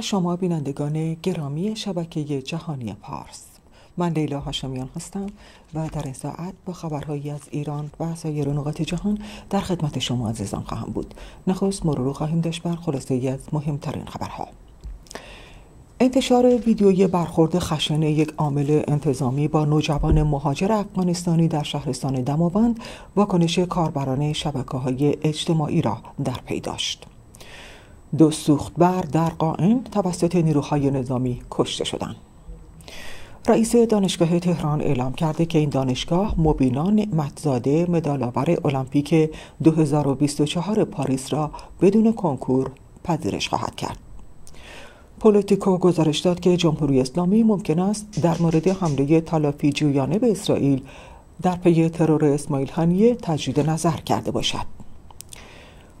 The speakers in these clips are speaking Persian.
شما بینندگان گرامی شبکه جهانی پارس. من لیلا هاشمیان هستم و در این ساعت با خبرهایی از ایران و سایر نقاط جهان در خدمت شما عزیزان خواهم بود. نخست مرور خواهیم داشت بر خلاصه ای از مهمترین خبرها. انتشار ویدیوی برخورد خشن یک عامل انتظامی با نوجوان مهاجر افغانستانی در شهرستان دماوند واکنش کاربران شبکه های اجتماعی را در پی داشت. دو سوختبر در قائم توسط نیروهای نظامی کشته شدند. رئیس دانشگاه تهران اعلام کرده که این دانشگاه مبینا نعمتزاده مدالآور المپیک 2024 پاریس را بدون کنکور پذیرش خواهد کرد. پولیتیکو گزارش داد که جمهوری اسلامی ممکن است در مورد حمله تلافی جویانه به اسرائیل در پی ترور اسماعیل هنیه تجدید نظر کرده باشد.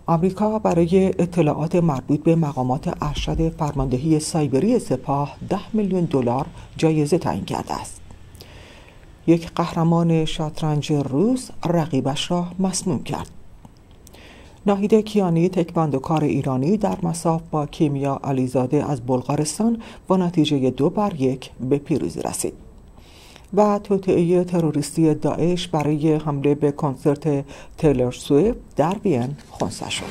آمریکا برای اطلاعات مربوط به مقامات ارشد فرماندهی سایبری سپاه ده میلیون دلار جایزه تعیین کرده است. یک قهرمان شطرنج روس رقیبش را مسموم کرد. ناهید کیانی کار ایرانی در مساف با کیمیا علیزاده از بلغارستان با نتیجه دو بر یک به پیروزی رسید. و توطعه تروریستی داعش برای حمله به کنسرت تیلر سویفت در وین خونسا شد.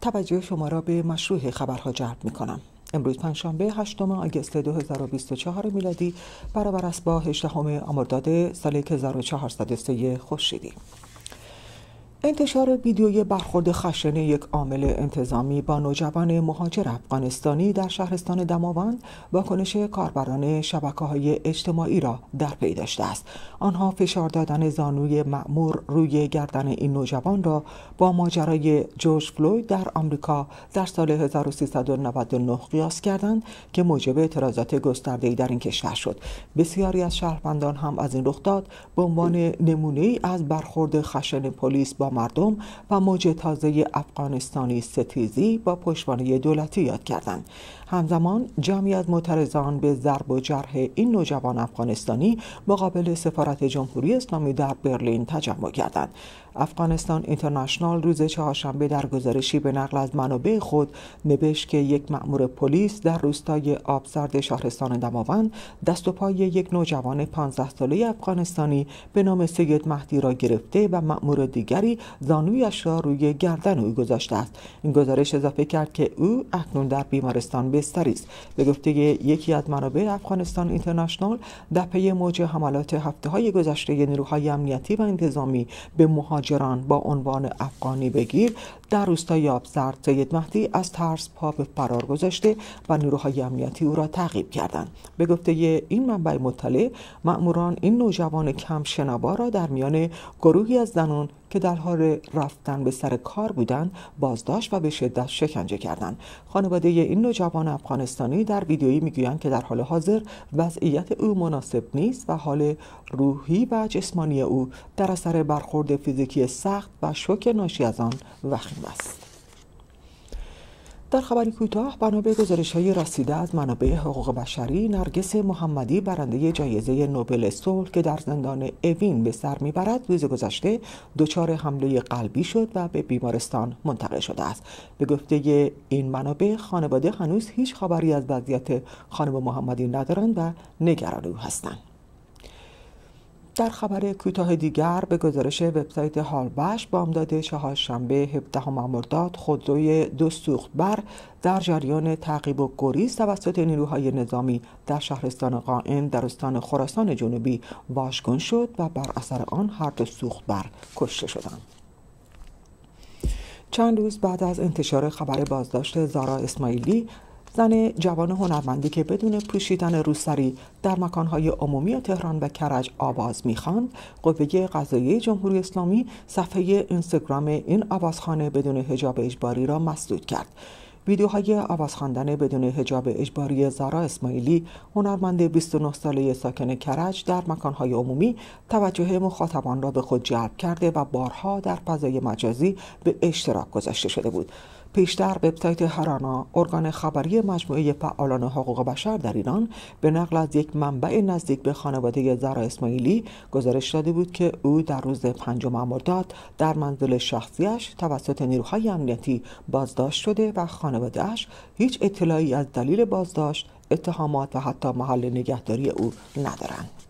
توجه شما را به مشروع خبرها جلب می کنم. امروز پنجشنبه 8 آگوست 2024 میلادی برابر است با 18 آمرداد سال 1403 خورشیدی. انتشار ویدیوی برخورد خشن یک عامل انتظامی با نوجوان مهاجر افغانستانی در شهرستان دماوند واکنش کاربران شبکه های اجتماعی را در پی داشته است. آنها فشار دادن زانوی معمور روی گردن این نوجوان را با ماجرای جورج فلوید در آمریکا در سال 1399 قیاس کردند که موجب اعتراضات گسترده‌ای در این کشور شد. بسیاری از شهروندان هم از این رخداد به عنوان نمونه از برخورد خشن پلیس با مردم و موج تازه افغانستانی ستیزی با پشتوانه دولتی یاد کردند. همزمان جمعی از معترضان به ضرب و جرح این نوجوان افغانستانی مقابل سفارت جمهوری اسلامی در برلین تجمع کردند افغانستان اینترنشنال روز چهارشنبه در گزارشی به نقل از منابع خود نوشت که یک مأمور پلیس در روستای آبسرد شهرستان دماوند دست و پای یک نوجوان 15 ساله افغانستانی به نام سید مهدی را گرفته و مأمور دیگری زانویش را روی گردن او گذاشته است. این گزارش اضافه کرد که او اکنون در بیمارستان بستری است. به گفته یکی از منابع افغانستان اینترنشنال در پی موج حملات هفته های گذشته نیروهای امنیتی و انتظامی به مهاجران با عنوان افغانی بگیر در روستای آبسرد سید مهدی از ترس پا به فرار گذاشته و نیروهای امنیتی او را تعقیب کردند. به گفته این منبع مطلع مأموران این نوجوان کم شنوا را در میان گروهی از زنان که در حال رفتن به سر کار بودند بازداشت و به شدت شکنجه کردند. خانواده این نوجوان افغانستانی در ویدیویی می‌گویند که در حال حاضر وضعیت او مناسب نیست و حال روحی و جسمانی او در اثر برخورد فیزیکی سخت و شوک ناشی از آن وخیم است. در خبری کوتاه بنا به گزارش های رسیده از منابع حقوق بشری نرگس محمدی برنده جایزه نوبل صلح که در زندان اوین به سر می‌برد روز گذشته دچار حمله قلبی شد و به بیمارستان منتقل شده است. به گفته این منابع خانواده هنوز هیچ خبری از وضعیت خانم محمدی ندارند و نگران او هستند. در خبر کوتاه دیگر به گزارش وبسایت هالبش بامداد چهارشنبه 17 مرداد خودروی دو بر در جریان تعقیب و گریز توسط نیروهای نظامی در شهرستان قائن در استان خراسان جنوبی واشگون شد و بر اثر آن هر دو بر کشته شدند. چند روز بعد از انتشار خبر بازداشت زارا اسماعیلی زن جوان هنرمندی که بدون پوشیدن روسری در مکانهای عمومی تهران و کرج آواز می‌خواند قوه قضاییه جمهوری اسلامی صفحه اینستاگرام این آوازخانه بدون حجاب اجباری را مسدود کرد. ویدیوهای آواز خواندن بدون حجاب اجباری زارا اسماعیلی هنرمند 29 ساله ساکن کرج در مکانهای عمومی توجه مخاطبان را به خود جلب کرده و بارها در فضای مجازی به اشتراک گذاشته شده بود. پیشتر وبسایت هرانا ارگان خبری مجموعه فعالان حقوق بشر در ایران به نقل از یک منبع نزدیک به خانواده زرا اسماعیلی گزارش داده بود که او در روز پنجم مرداد در منزل شخصیش توسط نیروهای امنیتی بازداشت شده و خانوادهش هیچ اطلاعی از دلیل بازداشت اتهامات و حتی محل نگهداری او ندارند.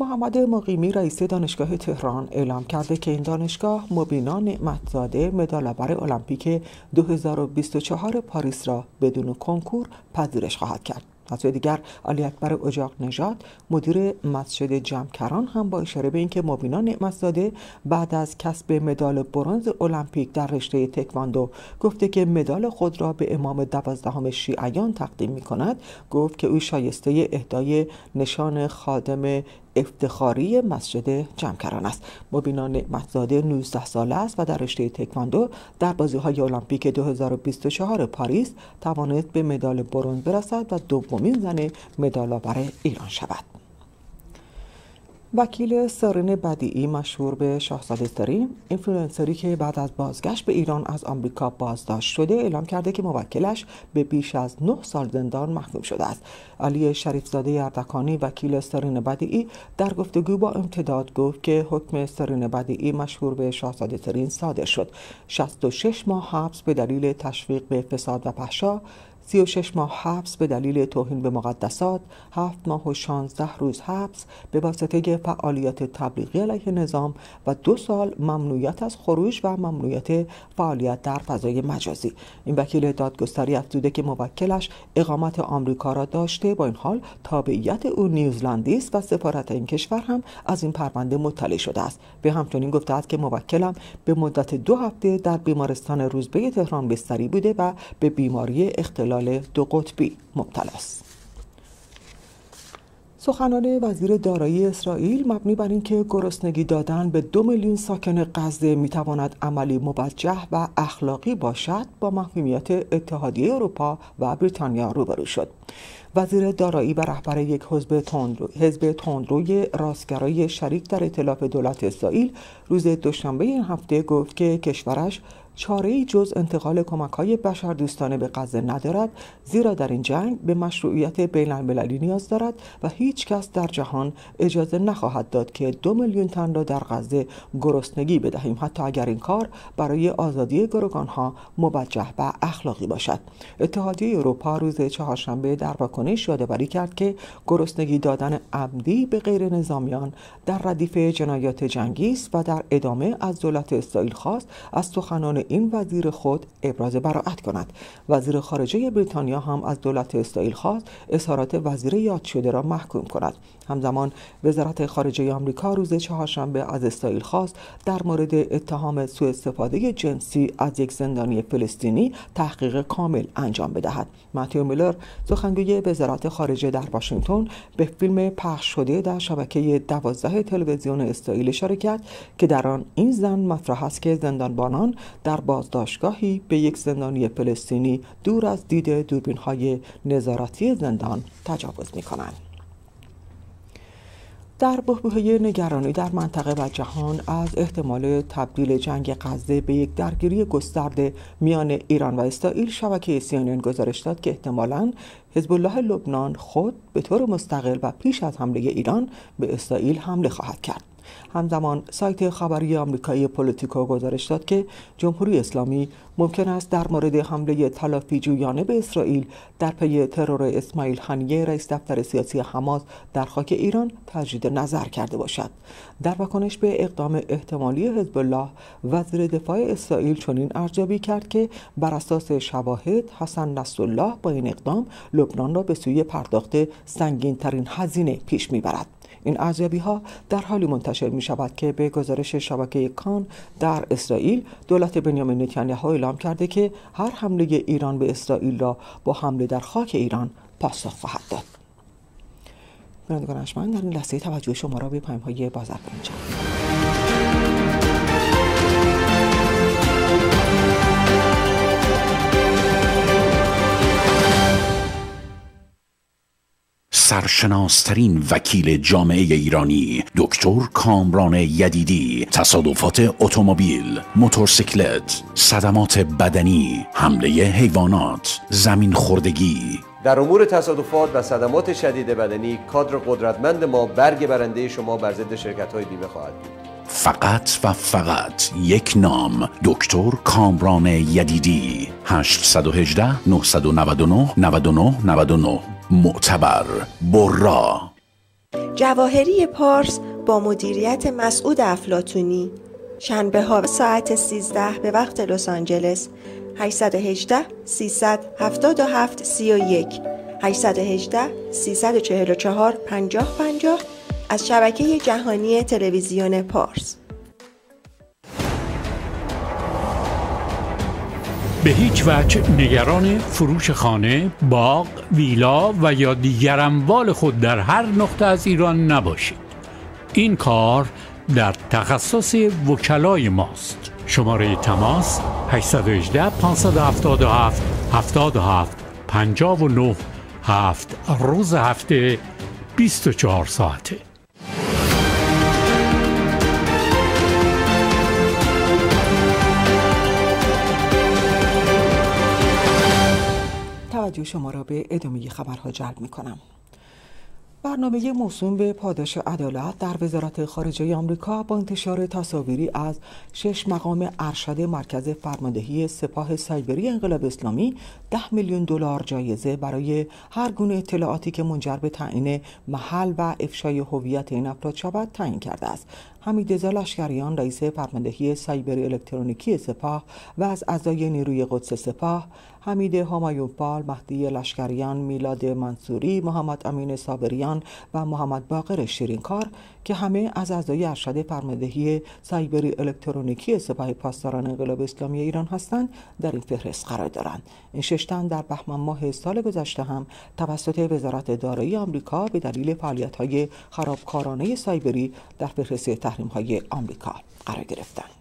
محمد مقیمی رئیس دانشگاه تهران اعلام کرده که این دانشگاه مبینا نعمتزاده مدالآور المپیک 2024 پاریس را بدون کنکور پذیرش خواهد کرد. از دیگر علی اکبر اجاق نژاد مدیر مسجد جمکران هم با اشاره به اینکه مبینا نعمتزاده بعد از کسب مدال برنز المپیک در رشته تکواندو گفته که مدال خود را به امام دوازدهم شیعیان تقدیم می کند گفت که او شایسته اهدای نشان خادم افتخاری مسجد جمکران است. مبینا نعمت‌زاده 19 ساله است و در رشته تکواندو در بازی های المپیک 2024 پاریس توانست به مدال برنز برسد و دومین زن مدال آور ایران شود. وکیل سرین بدیعی مشهور به شاهزاده سرین اینفلوئنسری که بعد از بازگشت به ایران از آمریکا بازداشت شده اعلام کرده که موکلش به بیش از 9 سال زندان محکوم شده است. علی شریف‌زاده اردکانی وکیل سرین بدیعی در گفتگو با امتداد گفت که حکم سرین بدیعی مشهور به شاهزاده سرین صادر شد. 66 ماه حبس به دلیل تشویق به فساد و پحشا 36 ماه حبس به دلیل توهین به مقدسات، 7 ماه و 16 روز حبس به واسطه فعالیت تبلیغی علیه نظام و دو سال ممنوعیت از خروج و ممنوعیت فعالیت در فضای مجازی. این وکیل دادگستری افزوده که موکلش اقامت آمریکا را داشته با این حال تابعیت او نیوزلندی است و سفارت این کشور هم از این پرونده مطلع شده است. به همچنین گفته است که موکلم به مدت دو هفته در بیمارستان روزبه تهران بستری بوده و به بیماری اختلال دو قطبی مبتلا است. سخنان وزیر دارایی اسرائیل مبنی بر اینکه گرسنگی دادن به دو میلیون ساکن غزه می‌تواند عملی موجه و اخلاقی باشد با محکومیت اتحادیه اروپا و بریتانیا روبرو شد. وزیر دارایی و رهبر یک حزب تندرو حزب تندروی راستگرای شریک در ائتلاف دولت اسرائیل روز دوشنبه این هفته گفت که کشورش چاره جز انتقال کمک های بشر دوستانه به غزه ندارد زیرا در این جنگ به مشروعیت بین المللی نیاز دارد و هیچ کس در جهان اجازه نخواهد داد که دو میلیون تن را در غزه گرسنگی بدهیم حتی اگر این کار برای آزادی گروگان ها موجه و اخلاقی باشد. اتحادیه اروپا روز چهارشنبه در واکنش یادآوری کرد که گرسنگی دادن عمدی به غیر نظامیان در ردیف جنایات جنگی است و در ادامه از دولت اسرائیل خواست از سخنان این وزیر خود ابراز براعت کند. وزیر خارجه بریتانیا هم از دولت اسرائیل خواست اظهارات وزیر یاد شده را محکوم کند. همزمان وزارت خارجه آمریکا روز چهارشنبه از اسرائیل خواست در مورد اتهام سوء استفاده جنسی از یک زندانی فلسطینی تحقیق کامل انجام بدهد. ماتیو میلر سخنگوی وزارت خارجه در واشنگتن به فیلم پخش شده در شبکه دوازده تلویزیون اسرائیل اشاره کرد که در آن این زن مطرح است که زندانبانان در بازداشتگاهی به یک زندانی فلسطینی دور از دید دوربین های نظارتی زندان تجاوز می کنند. در بحبوحه نگرانی در منطقه و جهان از احتمال تبدیل جنگ غزه به یک درگیری گسترده میان ایران و اسرائیل شبکه سیانین گزارش داد که احتمالاً حزب الله لبنان خود به طور مستقل و پیش از حمله ایران به اسرائیل حمله خواهد کرد. همزمان سایت خبری آمریکایی پولیتیکو گزارش داد که جمهوری اسلامی ممکن است در مورد حمله تلافی جویانه به اسرائیل در پی ترور اسماعیل هنیه رئیس دفتر سیاسی حماس در خاک ایران تجدید نظر کرده باشد. در واکنش به اقدام احتمالی حزب الله وزیر دفاع اسرائیل چنین ارزیابی کرد که بر اساس شواهد حسن نصرالله با این اقدام لبنان را به سوی پرداخت سنگین ترین هزینه پیش می‌برد. این ارزیابی ها در حالی منتشر می شود که به گزارش شبکه کان در اسرائیل دولت بنیامین نتانیاهو اعلام کرده که هر حمله ایران به اسرائیل را با حمله در خاک ایران پاسخ خواهد داد. بینندگان من در این لحظه توجه شما را به پیام های بازار سرشناسترین وکیل جامعه ایرانی دکتر کامران یدیدی تصادفات اتومبیل موتورسیکلت صدمات بدنی حمله حیوانات زمین خوردگی. در امور تصادفات و صدمات شدید بدنی کادر قدرتمند ما برگ برنده شما بر ضد شرکت های بیمه خواهد بود. فقط و فقط یک نام دکتر کامران یدیدی. 818 999 99 99 معتبر برا. جواهری پارس با مدیریت مسعود افلاتونی شنبه ها ساعت 13 به وقت لس آنجلس. 818 377 31 818 344 50 50 از شبکه جهانی تلویزیون پارس. به هیچ وجه نگران فروش خانه، باغ، ویلا و یا دیگر اموال خود در هر نقطه از ایران نباشید. این کار در تخصص وکلای ماست. شماره تماس 818 577 77 59 هفت روز هفته 24 ساعته شما را به ادامه خبرها جلب می کنم. برنامه موسوم به پاداش عدالت در وزارت خارجه آمریکا با انتشار تصاویری از شش مقام ارشد مرکز فرماندهی سپاه سایبری انقلاب اسلامی ده میلیون دلار جایزه برای هر گونه اطلاعاتی که منجر به تعیین محل و افشای هویت این افراد شود تعیین کرده است حمید لشکریان رئیس فرماندهی سایبری الکترونیکی سپاه و از اعضای نیروی قدس سپاه حمید همایونپال مهدی لشکریان میلاد منصوری محمد امین صابریان و محمد باقر شیرینکار که همه از اعضای ارشد فرماندهی سایبری الکترونیکی سپاه پاسداران انقلاب اسلامی ایران هستند در این فهرست قرار دارند این ششتن در بهمن ماه سال گذشته هم توسط وزارت دارایی آمریکا به دلیل فعالیت‌های خرابکارانه سایبری در فهرست تحریم های آمریکا قرار گرفتند.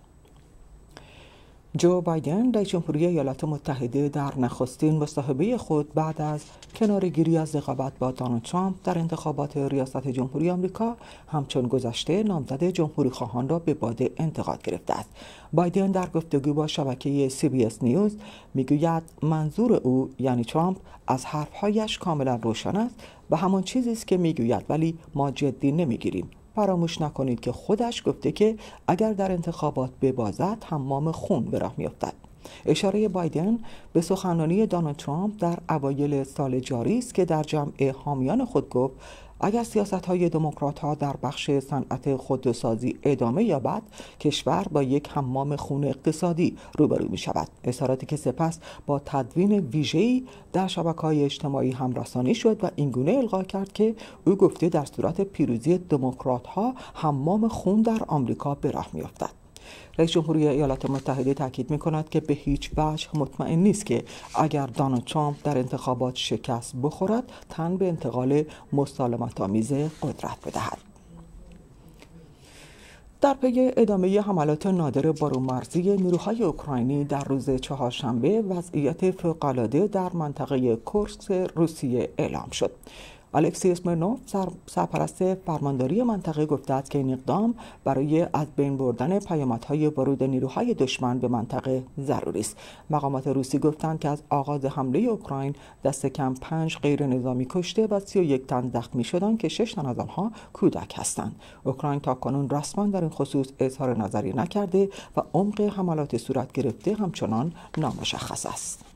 جو بایدن رئیس جمهوری ایالات متحده در نخستین مصاحبه خود بعد از کنارگیری از رقابت با دونالد ترامپ در انتخابات ریاست جمهوری آمریکا همچون گذشته نامزد جمهوری خواهان را به باد انتقاد گرفته است. بایدن در گفتگو با شبکه CBS News می‌گوید منظور او یعنی ترامپ از حرفهایش کاملا روشن است و همان چیزی است که می‌گوید ولی ما جدی نمی‌گیریم. فراموش نکنید که خودش گفته که اگر در انتخابات ببازد حمام خون به راه میافتد. اشاره بایدن به سخنرانی دونالد ترامپ در اوایل سال جاری است که در جمع حامیان خود گفت اگر سیاست های دموکرات ها در بخش صنعت خودسازی ادامه یابد کشور با یک حمام خون اقتصادی روبرو می شود اظهاراتی که سپس با تدوین ویژه‌ای در شبکه های اجتماعی همرسانی شد و اینگونه القا کرد که او گفته در صورت پیروزی دموکرات ها حمام خون در آمریکا به راه میافتد. رئیس جمهوری ایالات متحده تاکید می کند که به هیچ وجه مطمئن نیست که اگر دونالد ترامپ در انتخابات شکست بخورد تن به انتقال مسالمت آمیز قدرت بدهد. در پی ادامه حملات نادر بارومرزی نیروهای اوکراینی در روز چهارشنبه وضعیت فوقالعاده در منطقه کورس روسیه اعلام شد. الکسی اسمرنوف سرپرست فرمانداری منطقه گفته است که این اقدام برای از بین بردن پیامدهای ورود نیروهای دشمن به منطقه ضروری است. مقامات روسی گفتند که از آغاز حمله اوکراین دست کم پنج غیر نظامی کشته و سی و یک تن زخمی شدند که شش تن از آنها کودک هستند. اوکراین تا کنون رسما در این خصوص اظهار نظری نکرده و عمق حملات صورت گرفته همچنان نامشخص است.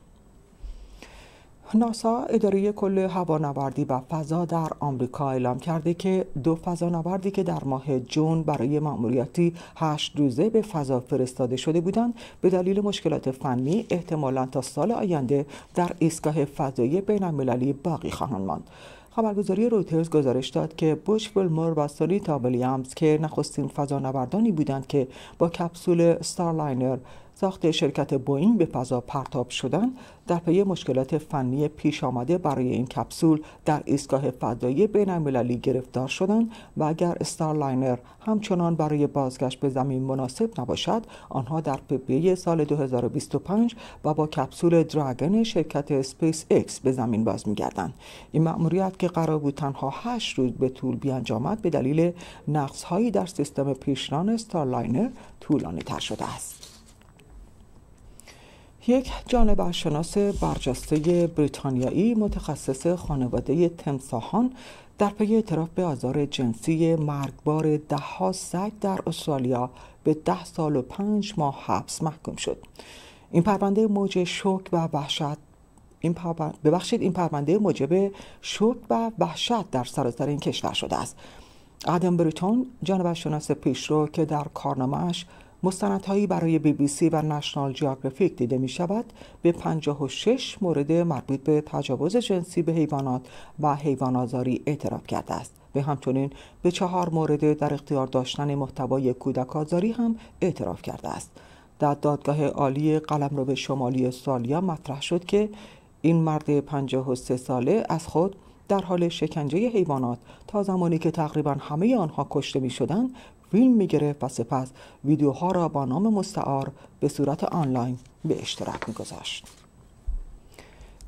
ناسا اداره کل هوانوردی و فضا در آمریکا اعلام کرده که دو فضانوردی که در ماه جون برای مأموریتی هشت روزه به فضا فرستاده شده بودند به دلیل مشکلات فنی احتمالا تا سال آینده در ایستگاه فضایی بین المللی باقی خواهند ماند. خبرگزاری رویترز گزارش داد که بوش ولمور و سونیتا ویلیامز که نخستین فضانوردانی بودند که با کپسول ستارلاینر ساخت شرکت بوئینگ به فضا پرتاب شدن در پی مشکلات فنی پیش آمده برای این کپسول در ایستگاه فضایی بین المللی گرفتار شدند و اگر استارلاینر همچنان برای بازگشت به زمین مناسب نباشد آنها در فوریه سال 2025 و با کپسول دراگن شرکت اسپیس اکس به زمین باز میگردند. این مأموریت که قرار بود تنها 8 روز به طول بیانجامد به دلیل نقصهایی در سیستم پیشران استارلاینر طولانی تر شده است. یک جانورشناس برجسته بریتانیایی متخصص خانواده تمساهان در پی اعتراف به آزار جنسی مرگبار دهها سگ در استرالیا به ده سال و پنج ماه حبس محکوم شد. این پرونده موج شوک و وحشت این ببخشید این پرونده موجب شوک و وحشت در سراسر این کشور شده است. آدم بریتون جانورشناس پیشرو که در کارنامهش مستندهایی برای بی بی سی و نشنال جیوگرافیک دیده می شود به 56 مورد مربوط به تجاوز جنسی به حیوانات و حیوان آزاری اعتراف کرده است. به همچنین به چهار مورد در اختیار داشتن محتوای کودک آزاری هم اعتراف کرده است. در دادگاه عالی قلمرو شمالی استرالیا مطرح شد که این مرد 53 ساله از خود در حال شکنجه حیوانات تا زمانی که تقریبا همه آنها کشته می شدن فیلم می گرفت و سپس ویدیوها را با نام مستعار به صورت آنلاین به اشتراک می گذاشت.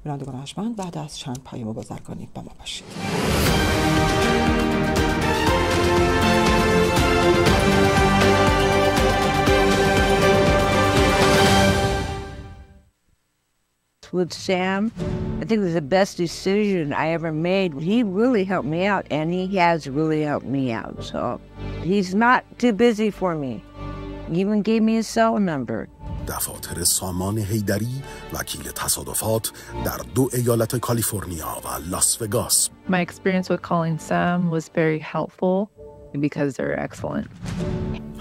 بینندگان ارجمند بعد از چند پیام بازرگانی با ما باشید. with Sam. I think it was the best decision I ever made. He really helped me out, and he has really helped me out. So he's not too busy for me. He even gave me his cell number. دفاتر سامان هیدری وکیل تصادفات در دو ایالت کالیفرنیا و لاس وگاس My experience with calling Sam was very helpful because they're excellent.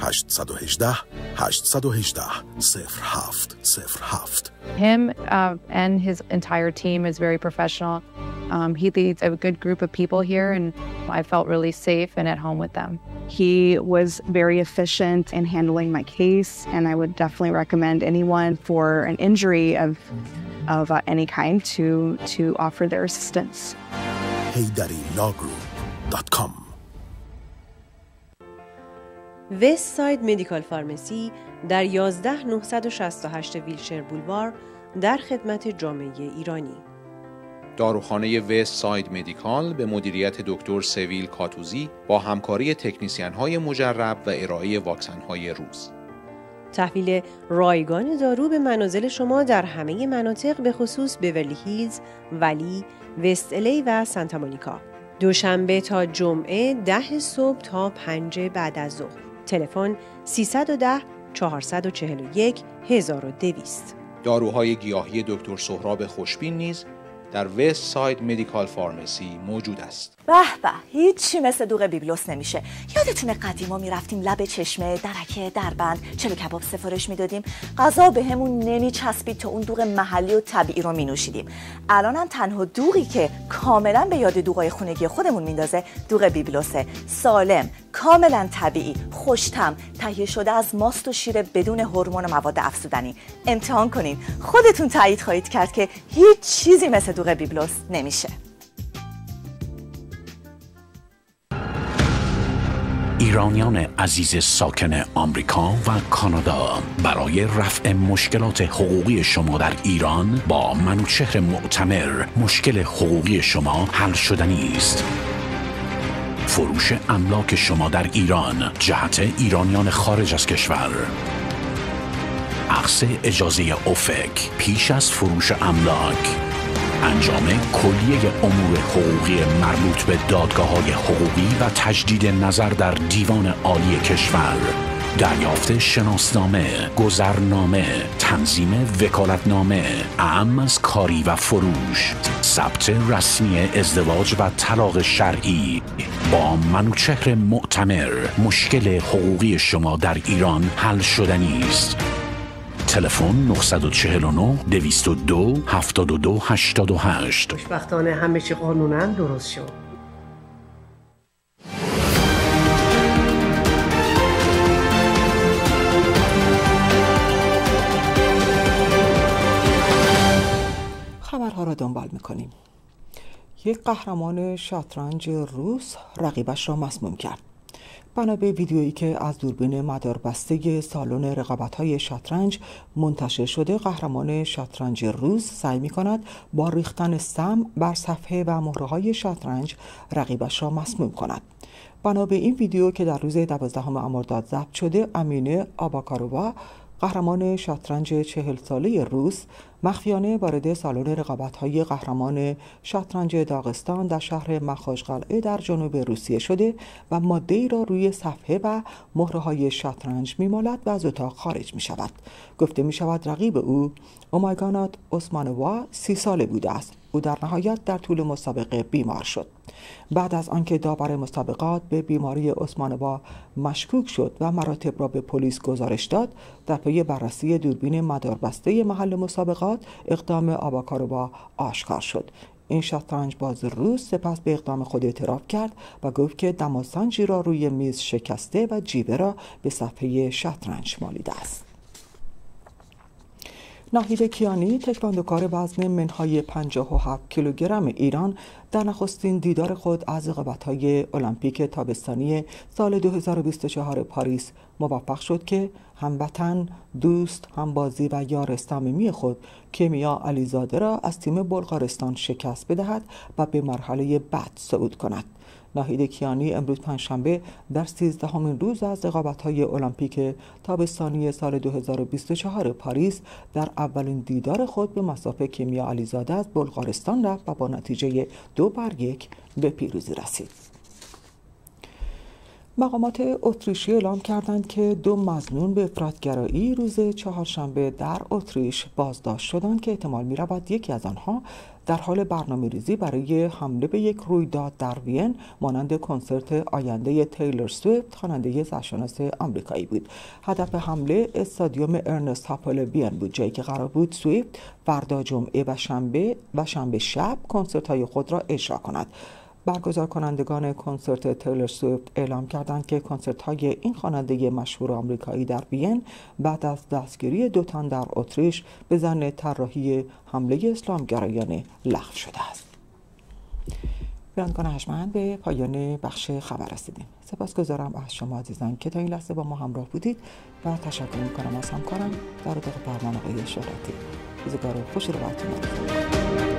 818 818 07 07 Him uh, and his entire team is very professional. Um, he leads a good group of people here, and I felt really safe and at home with them. He was very efficient in handling my case, and I would definitely recommend anyone for an injury of of uh, any kind to to offer their assistance. HeyDaddyLawGroup.com Westside Medical Pharmacy در 11 968 Wilshire بولوار در خدمت جامعه ایرانی. داروخانه Westside Medical به مدیریت دکتر سویل کاتوزی با همکاری تکنیسیان های مجرب و ارائه واکسن های روز. تحویل رایگان دارو به منازل شما در همه مناطق به خصوص بورلی هیلز، Valley، West LA و سانتا مونیکا. دوشنبه تا جمعه ده صبح تا پنج بعد از ظهر. تلفن 310 441 1200 داروهای گیاهی دکتر سهراب خوشبین نیز در وست ساید مدیکال فارمسی موجود است. به به هیچی مثل دوغ بیبلوس نمیشه. یادتونه قدیما می‌رفتیم لب چشمه درکه دربند چلو کباب سفارش می‌دادیم؟ غذا به همون نمیچسبید تا اون دوغ محلی و طبیعی رو مینوشیدیم الانم تنها دوغی که کاملا به یاد دوغای خونگی خودمون میندازه دوغ بیبلوسه سالم کاملا طبیعی. خوشتم. تهیه شده از ماست و شیر بدون هورمون و مواد افزودنی. امتحان کنین. خودتون تایید خواهید کرد که هیچ چیزی مثل دوغ بیبلوس نمیشه. ایرانیان عزیز ساکن آمریکا و کانادا برای رفع مشکلات حقوقی شما در ایران با منوچهر معتمر مشکل حقوقی شما حل شدنی است. فروش املاک شما در ایران. جهت ایرانیان خارج از کشور. عقص اجازه افک پیش از فروش املاک. انجام کلیه امور حقوقی مربوط به دادگاه های حقوقی و تجدید نظر در دیوان عالی کشور. دریافت شناسنامه، گذرنامه، تنظیم وکالتنامه، اعم از کاری و فروش، ثبت رسمی ازدواج و طلاق شرعی با منوچهر معتمر. مشکل حقوقی شما در ایران حل شدنی است. تلفن 949 202 72 88 خوشبختانه همه چی قانونا درست شد. خبرها را دنبال می‌کنیم. یک قهرمان شطرنج روس رقیبش را مسموم کرد. بنا به ویدیویی که از دوربین مداربسته سالن رقابت‌های شطرنج منتشر شده قهرمان شطرنج روز سعی می کند با ریختن سم بر صفحه و مهره شطرنج رقیبش را مسموم کند. بنا به این ویدیو که در روز 12 مرداد ضبط شده امینه آباکارووا قهرمان شطرنج چهل ساله روس مخفیانه وارد سالن رقابت های قهرمان شطرنج داغستان در شهر مخاشقلعه در جنوب روسیه شده و ماده ای را روی صفحه و مهره های شطرنج میمالد و از اتاق خارج می شود گفته می شود رقیب او اومایگانات اسمانوا سی ساله بوده است. او در نهایت در طول مسابقه بیمار شد. بعد از آنکه داور مسابقات به بیماری عثمانوا مشکوک شد و مراتب را به پلیس گزارش داد در پی بررسی دوربین مداربسته محل مسابقات اقدام آباکاروا آشکار شد. این شطرنج باز روز سپس به اقدام خود اعتراف کرد و گفت که دماسنجی را روی میز شکسته و جیبه را به صفحه شطرنج مالیده است. ناهید کیانی تکواندوکار وزن منهای 57 کیلوگرم ایران در نخستین دیدار خود از های المپیک تابستانی سال 2024 پاریس موفق شد که هموطن، دوست، همبازی و یار صمیمی خود کیمیا علیزاده را از تیم بلغارستان شکست بدهد و به مرحله بعد صعود کند. ناهید کیانی امروز پنجشنبه در سیزدهمین روز از های المپیک تابستانی سال 2024 پاریس در اولین دیدار خود به مسافه کیمیا علیزاده از بلغارستان رفت و با نتیجه دو بر یک به پیروزی رسید. مقامات اتریشی اعلام کردند که دو مزنون به افرادگرایی روز چهارشنبه در اتریش بازداشت شدند که احتمال می رود یکی از آنها در حال برنامه ریزی برای حمله به یک رویداد در وین مانند کنسرت آینده تیلر سویفت خواننده سرشناس آمریکایی بود. هدف حمله استادیوم ارنست هاپل وین بود جایی که قرار بود سویفت فردا جمعه و شنبه و شنبه شب کنسرت های خود را اجرا کند. برگزار کنندگان کنسرت تیلر سویفت اعلام کردند که کنسرت های این خواننده مشهور آمریکایی در وین بعد از دستگیری دو تن در اتریش به زن طراحی حمله اسلامگرایانه لغو شده است. بیانگان هشمن به پایان بخش خبر رسیدیم. سپاسگزارم از شما عزیزان که تا این لحظه با ما همراه بودید و تشکر می‌کنم از همکارم در اتاق فرمان آقای شهرتی. روزگار خوش رو براتون